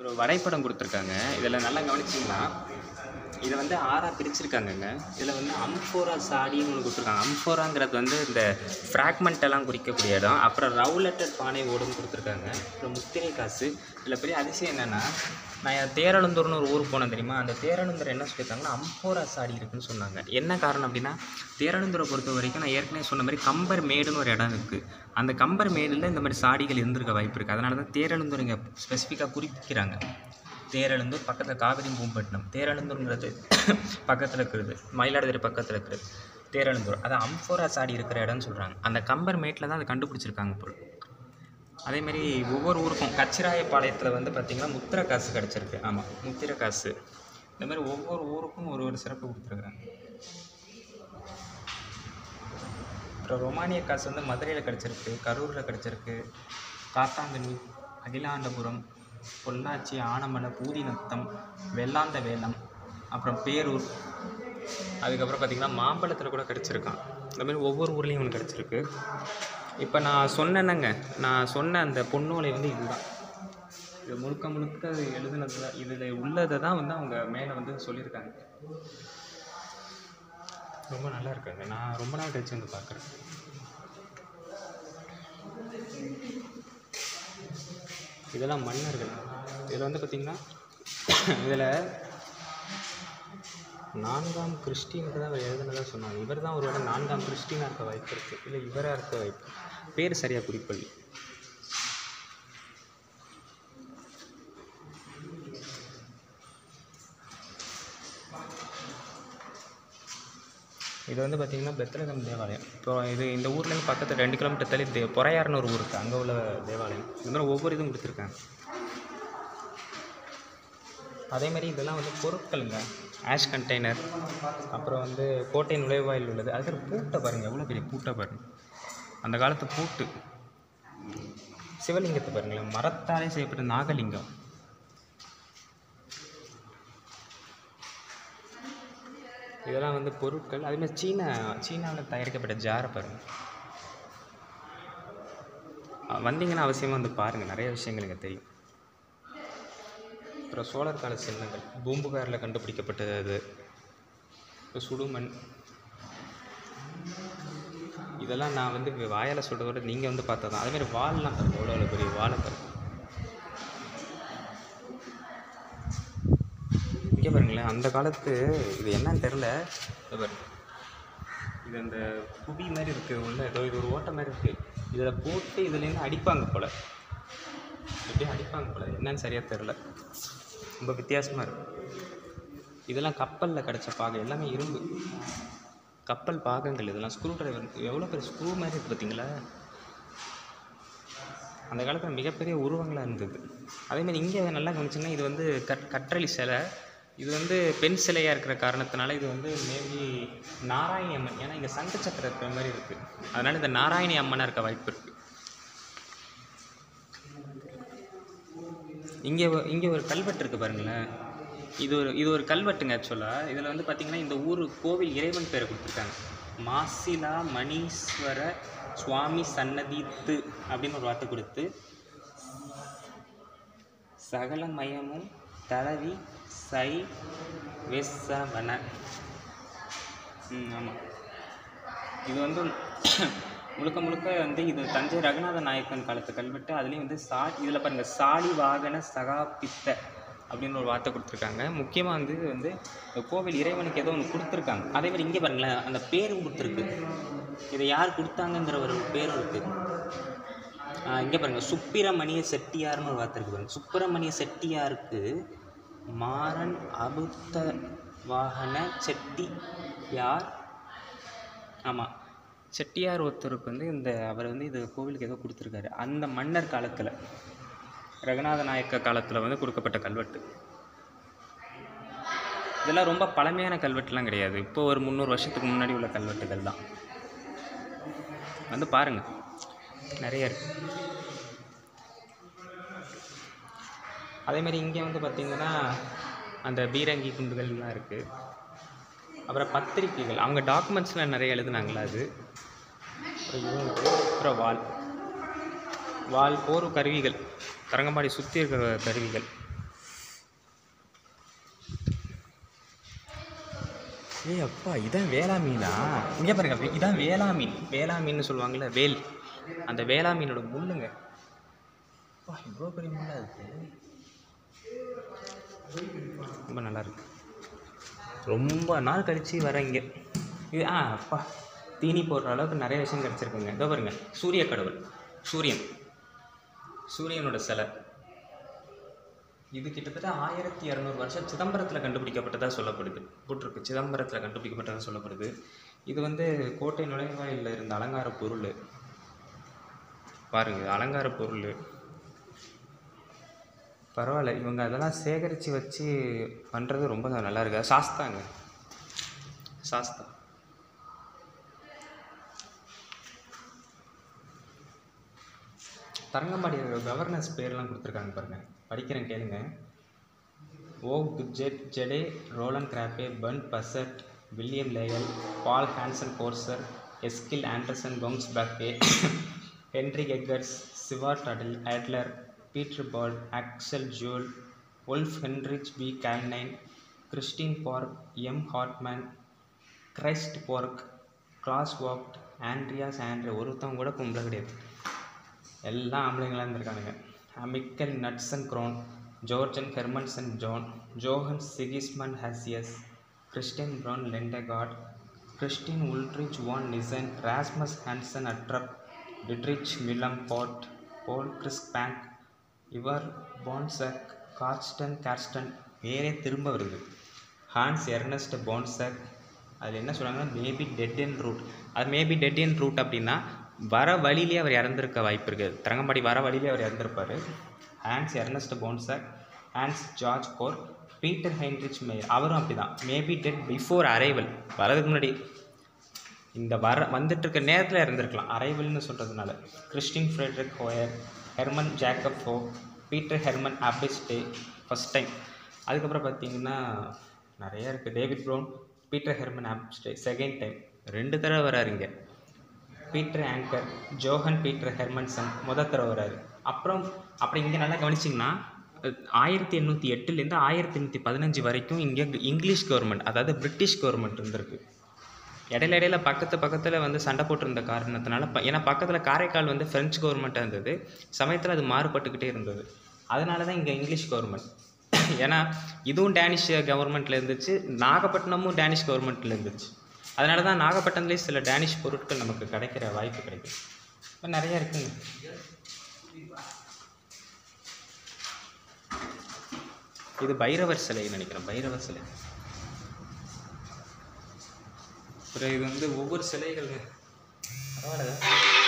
ஒரு வரைபடம் கொடுத்துருக்காங்க. இதில் நல்லா கவனிச்சிங்கன்னா இதை வந்து ஆறாக பிரிச்சிருக்காங்கங்க. இதில் வந்து அம்ஃபோரா சாடின்னு ஒன்று கொடுத்துருக்காங்க. அம்ஃபோராங்கிறது வந்து இந்த ஃப்ராக்மெண்ட் எல்லாம் குறிக்கக்கூடிய இடம். அப்புறம் ரவுலட்டட் பானை ஓடும் கொடுத்துருக்காங்க. அப்புறம் முத்திரை காசு. இதில் பெரிய அதிசயம் என்னென்னா நான் தேரழுந்தூர்னு ஒரு ஊருக்கு போனேன் தெரியுமா? அந்த தேரழுந்தூர் என்ன சொல்லியிருக்காங்கன்னா அம்ஃபோரா சாடி இருக்குன்னு சொன்னாங்க. என்ன காரணம் அப்படின்னா தேரழுந்தூரை பொறுத்த வரைக்கும் நான் ஏற்கனவே சொன்ன மாதிரி கம்பர் மேடுன்னு ஒரு இடம் இருக்குது அந்த கம்பர் மேடில் இந்த மாதிரி சாடிகள் இருந்திருக்க வாய்ப்பு இருக்குது அதனால தான் தேரழுந்தூர் இங்கே ஸ்பெசிஃபிக்காக குறிப்பிக்கிறாங்க தேரெழுந்தூர் பக்கத்தில் காவிரி பூம்பட்டினம். தேரெழுந்தூருங்கிறது பக்கத்தில் இருக்கிறது மயிலாடுதுறை பக்கத்தில் இருக்கிறது தேரெழுந்தூர். அது அம்ஃபோரா சாடி இருக்கிற இடம்னு சொல்கிறாங்க அந்த கம்பர் மேட்டில் தான் அதை கண்டுபிடிச்சிருக்காங்க போல். அதேமாரி ஒவ்வொரு ஊருக்கும் கச்சிராயப்பாளையத்தில் வந்து பார்த்திங்கன்னா முத்திர காசு கிடச்சிருக்கு. ஆமாம் முத்திர காசு இந்த மாதிரி ஒவ்வொரு ஊருக்கும் ஒரு ஒரு சிறப்பு கொடுத்துருக்குறாங்க. அப்புறம் ரொமானிய காசு வந்து மதுரையில் கிடச்சிருக்கு கரூரில் கிடச்சிருக்கு காத்தாங்கனி அகிலாண்டபுரம் பொள்ளாச்சி ஆனமலை பூதிநத்தம் வெள்ளாந்த வேலம் அப்புறம் பேரூர். அதுக்கப்புறம் பார்த்திங்கன்னா மாம்பழத்தில் கூட கிடச்சிருக்கான். இந்த மாதிரி ஒவ்வொரு ஊர்லேயும் ஒன்று கிடச்சிருக்கு. இப்போ நான் சொன்னேன்னங்க நான் சொன்ன அந்த பொன்னோலை வந்து இதுதான். இது முழுக்க முழுக்க அது எழுதுனது இதில் உள்ளதை தான் வந்து அவங்க மேலே வந்து சொல்லியிருக்காங்க. ரொம்ப நல்லா இருக்காங்க. நான் ரொம்ப நாள் கழிச்சு வந்து பார்க்குறேன். இதெல்லாம் மன்னர்கள். இதில் வந்து பார்த்திங்கன்னா இதில் நான்காம் கிறிஸ்டினுக்கு தான் அவர் எழுதுனதாக சொன்னாங்க. இவர் தான் ஒரு வேளை நான்காம் கிறிஸ்டினாக இருக்க வாய்ப்பு இருக்குது இல்லை இவராக இருக்க வாய்ப்பு பேர் சரியாக குறிப்பள்ளி இது வந்து பார்த்திங்கன்னா பெத்தலகம் தேவாலயம். இப்போ இது இந்த ஊர்லேருந்து பக்கத்தில் ரெண்டு கிலோமீட்டர் தள்ளி தே பொறையாறுன்னு ஒரு ஊர் இருக்குது அங்கே உள்ள தேவாலயம். இது மாதிரி ஒவ்வொரு இதுவும் கொடுத்துருக்காங்க. அதேமாதிரி இதெல்லாம் வந்து பொருட்களுங்க. ஆஷ் கண்டெய்னர் அப்புறம் வந்து கோட்டை நுழைவாயில் உள்ளது. அதுக்கு பூட்டை பாருங்கள் எவ்வளோ பெரிய பூட்டை பாருங்கள் அந்த காலத்து பூட்டு. சிவலிங்கத்தை பாருங்களேன். மரத்தாலே செய்யப்பட்ட நாகலிங்கம். இதெல்லாம் வந்து பொருட்கள். அதேமாதிரி சீனா சீனாவில் தயாரிக்கப்பட்ட ஜாரை பாருங்கள் வந்தீங்கன்னா அவசியமாக வந்து பாருங்கள் நிறைய விஷயங்கள் இங்கே தெரியும். அப்புறம் சோழர் கால சின்னங்கள். பூம்புகாரில் கண்டுபிடிக்கப்பட்டது. அது இப்போ சுடுமண். இதெல்லாம் நான் வந்து வாயால் சொல்கிறத விட நீங்கள் வந்து பார்த்தா தான் அதேமாதிரி வால்லாம் பாருங்கள் எவ்வளோ எவ்வளோ பெரிய வாழை பாருங்கள் அந்த காலத்து இது என்னன்னு தெரில இது அந்த புவி மாதிரி இருக்குது உள்ள ஏதோ இது ஒரு ஓட்டை மாதிரி இருக்குது இதில் போட்டு இதுலேருந்து அடிப்பாங்க போல். எப்படியும் அடிப்பாங்க போல் என்னன்னு சரியாக தெரில ரொம்ப வித்தியாசமாக இருக்கும் இதெல்லாம் கப்பலில் கிடச்ச பாகம் எல்லாமே இரும்பு. கப்பல் பாகங்கள் இதெல்லாம். ஸ்க்ரூ டிரைவர் எவ்வளோ பெரிய ஸ்க்ரூ மாதிரி இருக்குது பார்த்தீங்களா? அந்த காலத்தில் மிகப்பெரிய உருவங்களாக இருந்தது. அதேமாதிரி இங்கே நல்லா கவனிச்சிங்கன்னா இது வந்து கட் கற்றளி சிலை. இது வந்து பெண் சிலையாக இருக்கிற காரணத்தினால இது வந்து மேபி நாராயணி அம்மன். ஏன்னா இங்கே சங்க சக்கரம் இருக்கிற மாதிரி இருக்குது அதனால் இந்த நாராயணி அம்மனாக இருக்க வாய்ப்பு இருக்குது இங்கே இங்கே ஒரு கல்வெட்டு இருக்குது பாருங்களேன். இது ஒரு இது ஒரு கல்வெட்டுங்க ஆக்சுவலாக இதில் வந்து பார்த்திங்கன்னா இந்த ஊர் கோவில் இறைவன் பேரை கொடுத்துருக்காங்க. மாசிலா மணீஸ்வர சுவாமி சன்னதித்து அப்படின்னு ஒரு வார்த்தை கொடுத்து சகலமயமும் தளவி சை வெசவன ஆமாம் இது வந்து முழுக்க முழுக்க வந்து இது தஞ்சை ரகுநாத நாயக்கன் காலத்து கல்வெட்டு. அதுலேயும் வந்து சா இதில் பாருங்கள் சாலி வாகன சகாபித்த அப்படின்னு ஒரு வார்த்தை கொடுத்துருக்காங்க. முக்கியமாக வந்து வந்து இந்த கோவில் இறைவனுக்கு ஏதோ ஒன்று கொடுத்துருக்காங்க. அதே மாதிரி இங்கே பாருங்களேன் அந்த பேரும் கொடுத்துருக்கு. இதை யார் கொடுத்தாங்கங்கிற ஒரு பேரும் இருக்குது இங்கே பாருங்கள் சுப்பிரமணிய செட்டியார்னு ஒரு வார்த்தை இருக்குது பாருங்கள் சுப்பிரமணிய செட்டியாருக்கு மாறன் அபுத்த வாகன செட்டி யார்? ஆமாம் செட்டியார் ஒருத்தருக்கு வந்து இந்த அவர் வந்து இது கோவிலுக்கு ஏதோ கொடுத்துருக்காரு. அந்த மன்னர் காலத்தில் ரகுநாத நாயக்க காலத்தில் வந்து கொடுக்கப்பட்ட கல்வெட்டு. இதெல்லாம் ரொம்ப பழமையான கல்வெட்டுலாம் கிடையாது. இப்போ ஒரு முந்நூறு வருஷத்துக்கு முன்னாடி உள்ள கல்வெட்டுகள் தான். வந்து பாருங்கள் நிறைய இருக்குது அதே மாதிரி இங்கே வந்து பார்த்திங்கன்னா அந்த பீரங்கி குண்டுகள்லாம் இருக்குது அப்புறம் பத்திரிக்கைகள் அவங்க டாக்குமெண்ட்ஸ்லாம் நிறைய எழுதுனாங்களா அது? அப்புறம் வால். வால் போர் கருவிகள். தரங்கம்பாடி சுற்றி இருக்கிற கருவிகள். ஏ அப்பா இதான் வேளாமீனா இங்கே பாருங்க இதான் வேளாமீன் வேளாமீன்னு சொல்லுவாங்கள்ல வேல். அந்த வேளா மீனோட முள்ளுங்க. அப்பா இவ்வளோ பெரிய முள்ளா இருக்குது ரொம்ப நல்லா இருக்கு ரொம்ப நாள் கழிச்சு வரேன் இங்கே. இது ஆ அப்பா. தீனி போடுற அளவுக்கு நிறைய விஷயம் கிடச்சிருக்குங்க. இதோ பாருங்க. சூரிய கடவுள். சூரியன். சூரியனோட சிலை. இது கிட்டத்தட்ட ஆயிரத்தி இரநூறு வருஷம் சிதம்பரத்தில் கண்டுபிடிக்கப்பட்டதாக சொல்லப்படுது. போட்டிருக்கு. சிதம்பரத்தில் கண்டுபிடிக்கப்பட்டதாக சொல்லப்படுது. இது வந்து கோட்டை நுழைவாயிலில் இருந்த அலங்கார பொருள். பாருங்க. அலங்கார பொருள். பரவாயில்ல. இவங்க அதெல்லாம் சேகரித்து வச்சு பண்ணுறது ரொம்ப நல்லா இருக்கு. சாஸ்தாங்க. சாஸ்தா. தரங்கம்பாடியோட கவர்னஸ் பேர்லாம் கொடுத்துருக்காங்க பாருங்கள் படிக்கிறேன் கேளுங்க. ஓக் ஜெட் ஜெடே ரோலன் கிராப்பே பன் பசட் வில்லியம் லேயல் பால் ஹான்சன் கோர்சர் எஸ்கில் ஆண்டர்சன் பொங்ஸ் பேக்கே Henry Eckers Siward Atal Adler Peter Paul Axel Juul Wolf Heinrich B கேல்னைன் Christian park M. Hartmann Christ park Klaus Vogt Andreas Andre ஒருத்தவங்க கூட கும்பல கிடையாது. எல்லாம் ஆம்பளைங்களாக இருந்திருக்கானுங்க. அமிக்கல் Knudsen Krohn Jorgen Hermansen Jon Johan சிகிஸ்மன் ஹசியஸ் Christian Brown லெண்டகார்ட் Christian Ulrich von Nissen Rasmus Hansen அட்ரப் Dietrich Milam பாட் போல் Chris bank இவர் பான்சக் கார்ஸ்டன் கார்ஸ்டன் பேரே திரும்ப வருது. ஹான்ஸ் எர்னஸ்ட் பான்சக். அதில் என்ன சொல்கிறாங்கன்னா மேபி டெட் இன் ரூட் அது மேபி டெட் இன் ரூட் அப்படின்னா வர வழியிலே அவர் இறந்துருக்க வாய்ப்பு இருக்குது தரங்கம்பாடி வர வழியிலே அவர் இறந்துருப்பார். ஹான்ஸ் எர்னஸ்ட் போன்சக் ஹான்ஸ் ஜார்ஜ் கோர் பீட்டர் ஹென்ரிச் மேயர். அவரும் அப்படி தான் மேபி டெட் பிஃபோர் அரைவல் வரதுக்கு முன்னாடி இந்த வர வந்துட்டுருக்க நேரத்தில் இறந்துருக்கலாம். அரைவல்னு சொல்கிறதுனால Christian Frederik Hoyer Herman Jacob Peter Herman அபிஸ்டே first time அதுக்கப்புறம் பார்த்தீங்கன்னா நிறைய இருக்குது டேவிட் ப்ரௌன் பீட்டர் ஹெர்மன் அபிஸ்டே செகண்ட் டைம் ரெண்டு தடவை வராருங்க Peter Anker Johan Peter Hermansen முத தடவை வராரு. அப்புறம் அப்புறம் இங்கே நல்லா கவனிச்சிங்கன்னா ஆயிரத்தி எண்ணூற்றி எட்டுலேருந்து ஆயிரத்தி எண்ணூற்றி பதினஞ்சு வரைக்கும் இங்கே இங்கிலீஷ் கவர்மெண்ட் அதாவது பிரிட்டிஷ் கவர்மெண்ட் இருந்திருக்கு. இடையில இடையில பக்கத்து பக்கத்தில் வந்து சண்டை போட்டிருந்த காரணத்தினால ப- ஏன்னா பக்கத்தில் காரைக்கால் வந்து ஃப்ரெஞ்சு கவர்மெண்ட்டாக இருந்தது. சமயத்தில் அது மாறுபட்டுக்கிட்டே இருந்தது. அதனால தான் இங்கே இங்கிலீஷ் கவர்மெண்ட் ஏன்னா இதுவும் டேனிஷ் கவர்மெண்ட்டில் இருந்துச்சு. நாகப்பட்டினமும் டேனிஷ் கவர்மெண்ட்டில் இருந்துச்சு. அதனால தான் நாகப்பட்டினத்துலேயே சில டேனிஷ் பொருட்கள் நமக்கு கிடைக்கிற வாய்ப்பு கிடைக்கும் இப்போ நிறைய இருக்குங்க. இது பைரவர் சிலைன்னு நினைக்கிறேன். பைரவர் சிலை. அப்புறம் இது வந்து ஒவ்வொரு சிலைகள். பரவாயில்ல.